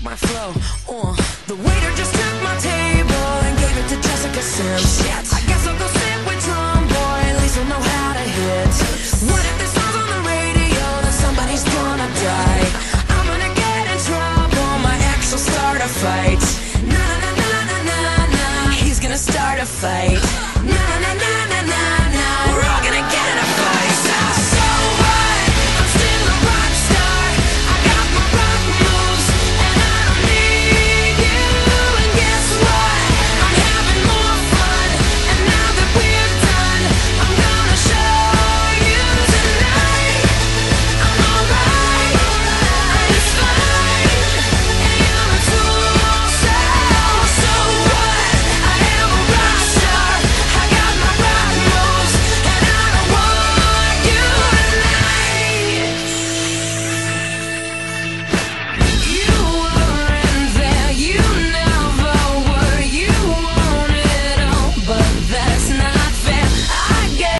check my flow. Uh, the waiter just took my table and gave it to Jessica Sims. Shit. I guess I'll go sit with Tomboy. At least I know how to hit. What if this song's on the radio? Then somebody's gonna die. I'm gonna get in trouble. My ex will start a fight. Na na na na na na. He's gonna start a fight.